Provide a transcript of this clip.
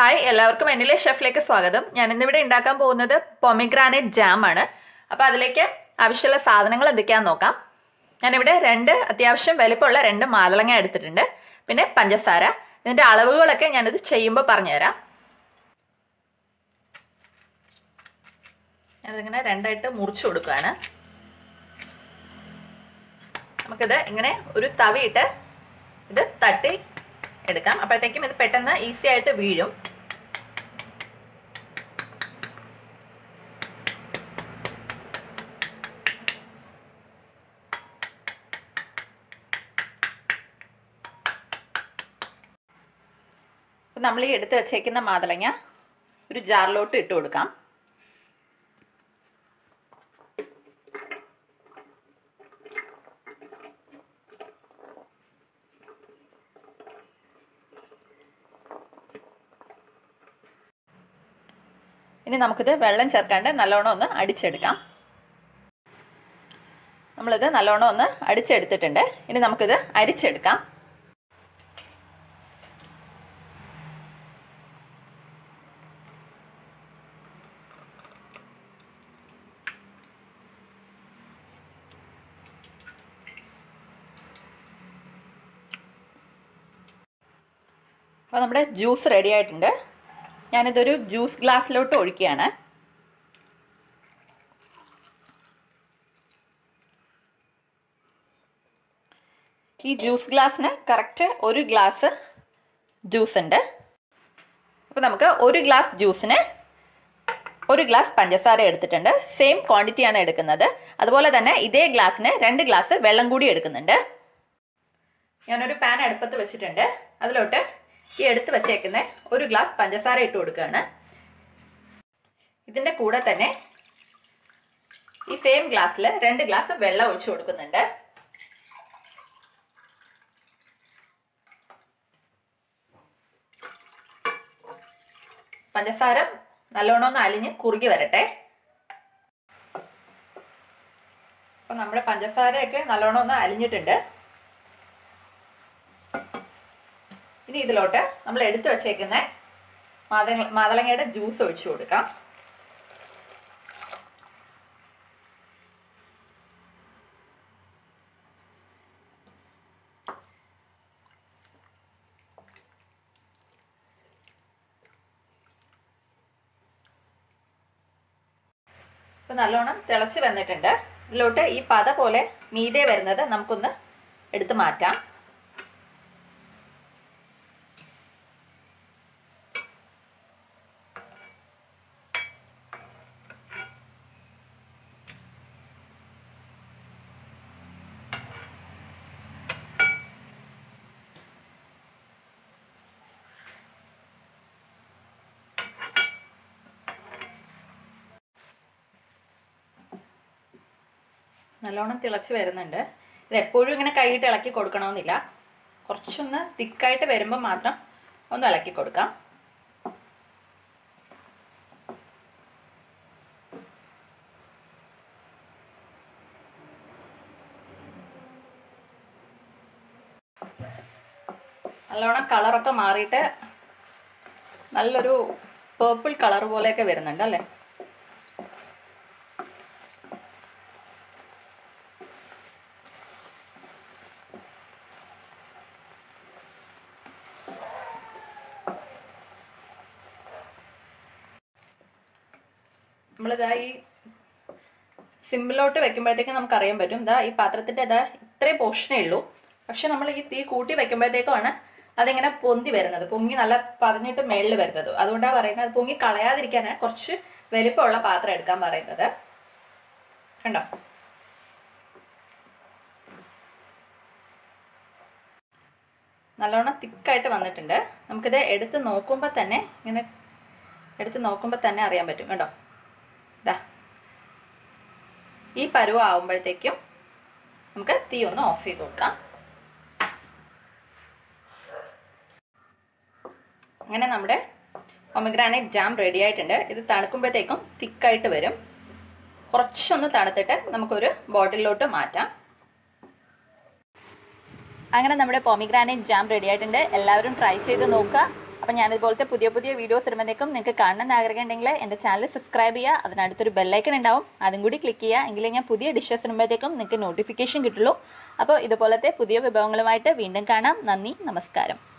Hi എല്ലാവർക്കും എന്നിലെ ഷെഫിലേക്ക് സ്വാഗതം. ഞാൻ ഇന്നിവിടെ ഉണ്ടാക്കാൻ പോകുന്നത് പൊമിഗ്രാനൈറ്റ് ജാം ആണ്. അപ്പോൾ അതിലേക്ക് ആവശ്യമുള്ള സാധനങ്ങൾ എന്തൊക്കെയാണെന്ന് നോക്കാം. ഞാനിവിടെ രണ്ട് അത്യാവശ്യം വലിപ്പമുള്ള രണ്ട് മാതളങ്ങ എടുത്തിട്ടുണ്ട്. പിന്നെ പഞ്ചസാര. ഇതിന്റെ അളവുകളൊക്കെ ഞാനിത് ചെയ്യുമ്പോൾ പറഞ്ഞുതരാം. ഞാനിതിങ്ങനെ രണ്ടായിട്ട് മുറിച്ചു കൊടുക്കുകയാണ്. നമുക്കിത് ഇങ്ങനെ ഒരു തവിയിട്ട് ഇത് തട്ടി എടുക്കാം. അപ്പോഴത്തേക്കും ഇത് പെട്ടെന്ന് ഈസി ആയിട്ട് വീഴും. നമ്മൾ ഈ എടുത്ത് വെച്ചേക്കുന്ന മാതളങ്ങ ഒരു ജാറിലോട്ട് ഇട്ട് കൊടുക്കാം. ഇനി നമുക്കിത് വെള്ളം ചേർക്കാണ്ട് നല്ലോണം ഒന്ന് അടിച്ചെടുക്കാം. നമ്മളിത് നല്ലോണം ഒന്ന് അടിച്ചെടുത്തിട്ടുണ്ട്. ഇനി നമുക്കിത് അരിച്ചെടുക്കാം. അപ്പോൾ നമ്മുടെ ജ്യൂസ് റെഡി ആയിട്ടുണ്ട്. ഞാനിതൊരു ജ്യൂസ് ഗ്ലാസ്സിലോട്ട് ഒഴിക്കുകയാണ്. ഈ ജ്യൂസ് ഗ്ലാസ്സിന് കറക്റ്റ് ഒരു ഗ്ലാസ് ജ്യൂസ് ഉണ്ട്. അപ്പോൾ നമുക്ക് ഒരു ഗ്ലാസ് ജ്യൂസിന് ഒരു ഗ്ലാസ് പഞ്ചസാര എടുത്തിട്ടുണ്ട്. സെയിം ക്വാണ്ടിറ്റിയാണ് എടുക്കുന്നത്. അതുപോലെ തന്നെ ഇതേ ഗ്ലാസ്സിന് രണ്ട് ഗ്ലാസ് വെള്ളം കൂടി എടുക്കുന്നുണ്ട്. ഞാനൊരു പാൻ അടുപ്പത്ത് വെച്ചിട്ടുണ്ട്. അതിലോട്ട് ഈ എടുത്ത് വച്ചേക്കുന്ന ഒരു ഗ്ലാസ് പഞ്ചസാര ഇട്ട് കൊടുക്കുകയാണ്. ഇതിന്റെ കൂടെ തന്നെ ഈ സെയിം ഗ്ലാസ്സിൽ രണ്ട് ഗ്ലാസ് വെള്ളം ഒഴിച്ചു കൊടുക്കുന്നുണ്ട്. പഞ്ചസാര നല്ലോണം അലിഞ്ഞ് കുറുകി വരട്ടെ. അപ്പൊ നമ്മുടെ പഞ്ചസാരയൊക്കെ നല്ലോണം ഒന്ന് അലിഞ്ഞിട്ടുണ്ട്. ഇനി ഇതിലോട്ട് നമ്മൾ എടുത്തു വച്ചേക്കുന്ന മാതള മാതളങ്ങയുടെ ജ്യൂസ് ഒഴിച്ചു കൊടുക്കാം. ഇപ്പൊ നല്ലോണം തിളച്ച് വന്നിട്ടുണ്ട്. ഇതിലോട്ട് ഈ പത പോലെ മീതെ വരുന്നത് നമുക്കൊന്ന് എടുത്ത് മാറ്റാം. നല്ലോണം തിളച്ച് വരുന്നുണ്ട്. ഇത് എപ്പോഴും ഇങ്ങനെ കൈയിട്ട് ഇളക്കി കൊടുക്കണമെന്നില്ല. കുറച്ചൊന്ന് തിക്കായിട്ട് വരുമ്പോൾ മാത്രം ഒന്ന് ഇളക്കി കൊടുക്കാം. നല്ലോണം കളറൊക്കെ മാറിയിട്ട് നല്ലൊരു പേർപ്പിൾ കളർ പോലെയൊക്കെ വരുന്നുണ്ട് അല്ലേ? നമ്മളിതാ ഈ സിമ്പിളോട്ട് വെക്കുമ്പോഴത്തേക്കും നമുക്ക് അറിയാൻ പറ്റും. ഇതാ ഈ പാത്രത്തിന്റെ ഇതാ ഇത്രയും പോർഷനേ ഉള്ളൂ. പക്ഷെ നമ്മൾ ഈ തീ കൂട്ടി വെക്കുമ്പോഴത്തേക്കുമാണ് അതിങ്ങനെ പൊന്തി വരുന്നത്. പൊങ്ങി നല്ല പതിഞ്ഞിട്ട് മേളിൽ വരുന്നത്. അതുകൊണ്ടാണ് പറയുന്നത് അത് പൊങ്ങി കളയാതിരിക്കാനാണ് കുറച്ച് വലിപ്പമുള്ള പാത്രം എടുക്കാൻ പറയുന്നത്. കണ്ടോ? നല്ലോണം തിക്കായിട്ട് വന്നിട്ടുണ്ട്. നമുക്കിത് എടുത്ത് നോക്കുമ്പോൾ തന്നെ ഇങ്ങനെ എടുത്ത് നോക്കുമ്പോൾ തന്നെ അറിയാൻ പറ്റും. കേട്ടോ ഇതാ ഈ പരുവ ആവുമ്പോഴത്തേക്കും നമുക്ക് തീ ഒന്ന് ഓഫ് ചെയ്ത് കൊടുക്കാം. അങ്ങനെ നമ്മുടെ ഒമിഗ്രാനൈറ്റ് ജാം റെഡി ആയിട്ടുണ്ട്. ഇത് തണുക്കുമ്പോഴത്തേക്കും തിക്കായിട്ട് വരും. കുറച്ചൊന്ന് തണുത്തിട്ട് നമുക്കൊരു ബോട്ടിലോട്ട് മാറ്റാം. അങ്ങനെ നമ്മുടെ പോമിഗ്രാനൈറ്റ് ജാം റെഡി ആയിട്ടുണ്ട്. എല്ലാവരും ട്രൈ ചെയ്ത് നോക്കുക. അപ്പോൾ ഞാൻ ഇതുപോലത്തെ പുതിയ പുതിയ വീഡിയോസ് ഇടുമ്പോഴത്തേക്കും നിങ്ങൾക്ക് കാണണമെന്ന് ആഗ്രഹമുണ്ടെങ്കിൽ എന്റെ ചാനൽ സബ്സ്ക്രൈബ് ചെയ്യുക. അതിനടുത്തൊരു ബെല്ലൈക്കൺ ഉണ്ടാവും. അതും കൂടി ക്ലിക്ക് ചെയ്യുക. എങ്കിലേ ഞാൻ പുതിയ ഡിഷസ് ഇടുമ്പോഴത്തേക്കും നിങ്ങൾക്ക് നോട്ടിഫിക്കേഷൻ കിട്ടുള്ളൂ. അപ്പോൾ ഇതുപോലത്തെ പുതിയ വിഭവങ്ങളുമായിട്ട് വീണ്ടും കാണാം. നന്ദി നമസ്കാരം.